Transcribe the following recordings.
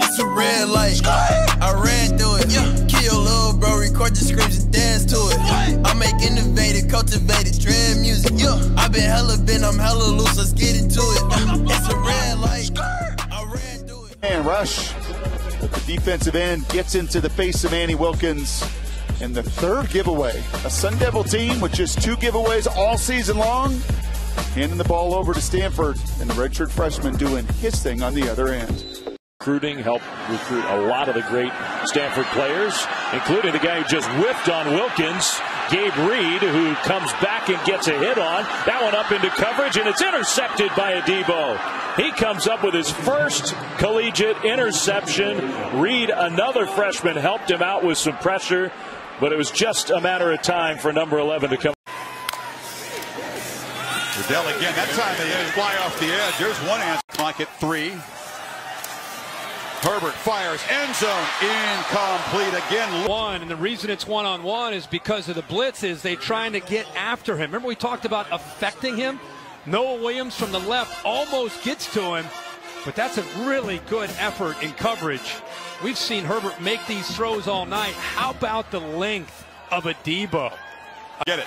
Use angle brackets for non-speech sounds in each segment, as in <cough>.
It's a red light. I ran through it. Kill your little bro, record the screams and dance to it. I make innovative, cultivated, dread music. I've been hella been, I'm hella loose, let's get into it. It's a red light. I ran through it. And rush. The defensive end gets into the face of Manny Wilkins. And the third giveaway, a Sun Devil team with just two giveaways all season long, handing the ball over to Stanford, and the redshirt freshman doing his thing on the other end. Recruiting helped recruit a lot of the great Stanford players, including the guy who just whiffed on Wilkins, Gabe Reed, who comes back and gets a hit on. That one up into coverage, and it's intercepted by Adebo. He comes up with his first collegiate interception. Reed, another freshman, helped him out with some pressure, but it was just a matter of time for number 11 to come. Riddell again. That time they fly off the edge. There's one answer. Clock at three. Herbert fires end zone incomplete again. One and the reason it's one on one is because of the blitzes. They trying to get after him. Remember we talked about affecting him. Noah Williams from the left almost gets to him, but that's a really good effort in coverage. We've seen Herbert make these throws all night. How about the length of Adebo? Get it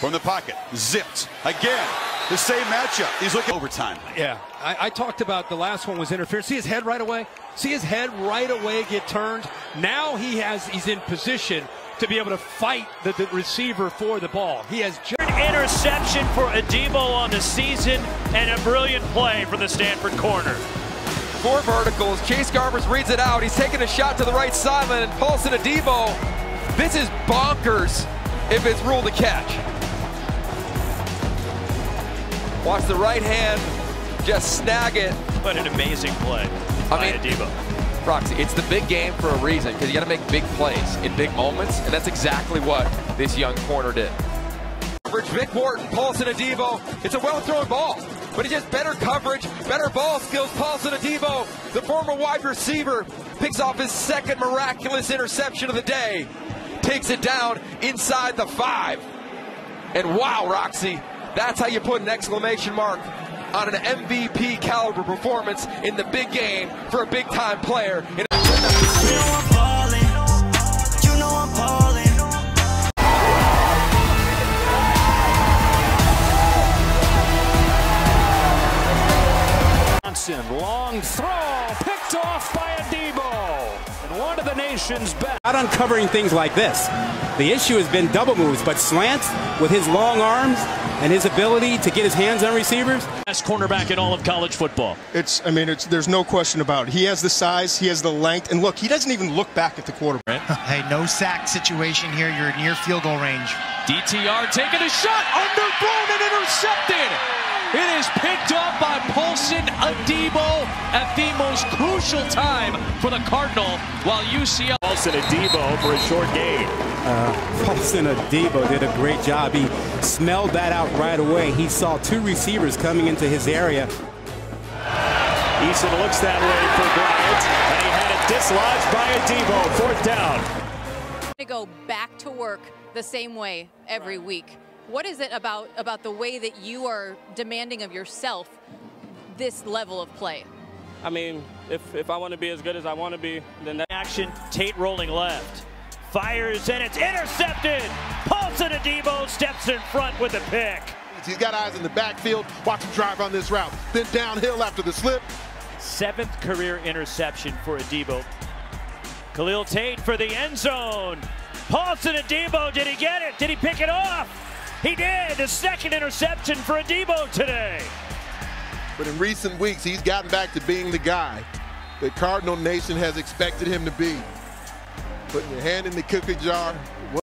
from the pocket, zipped again. The same matchup. He's looking overtime. Yeah, I, I, talked about the last one was interference. See his head right away. See his head right away get turned. Now he has he's in position to be able to fight the, the receiver for the ball. He has just interception for Adebo on the season and a brilliant play for the Stanford corner. Four verticals. Chase Garbers reads it out. He's taking a shot to the right sideline and Paulson Adebo. This is bonkers if it's ruled a catch. Watch the right hand just snag it. What an amazing play I mean, Adebo. Roxy, it's the big game for a reason because you got to make big plays in big moments, and that's exactly what this young corner did. Vic Wharton, Paulson Adebo. It's a well-thrown ball, but he just better coverage, better ball skills. Paulson Adebo, the former wide receiver, picks off his second miraculous interception of the day, takes it down inside the five. And wow, Roxy, that's how you put an exclamation mark on an MVP caliber performance in the big game for a big time player. long throw, picked off by Adebo, and one of the nation's best. Not uncovering things like this. The issue has been double moves, but slants with his long arms and his ability to get his hands on receivers. Best cornerback in all of college football. It's, I mean, it's, there's no question about it. He has the size, he has the length, and look, he doesn't even look back at the quarterback. <laughs> hey, no sack situation here. You're near field goal range. DTR taking a shot, underthrown and intercepted. It is picked up by Paulson Adebo at the most crucial time for the Cardinal, while UCL. Paulson Adebo for a short gain. Uh, Paulson Adebo did a great job. He smelled that out right away. He saw two receivers coming into his area. Eason looks that way for Bryant, and he had it dislodged by Adebo. Fourth down. To go back to work the same way every week. What is it about about the way that you are demanding of yourself this level of play? I mean, if, if I want to be as good as I want to be, then that action. Tate rolling left, fires and it's intercepted. Paulson Adebo steps in front with a pick. He's got eyes in the backfield. Watch him drive on this route. Then downhill after the slip. Seventh career interception for Adebo. Khalil Tate for the end zone. Paulson Adebo, did he get it? Did he pick it off? He did. The second interception for Adebo today. But in recent weeks, he's gotten back to being the guy that Cardinal Nation has expected him to be. Putting your hand in the cookie jar,